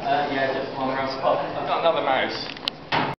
Uh, yeah, just one round spot. I've got another mouse.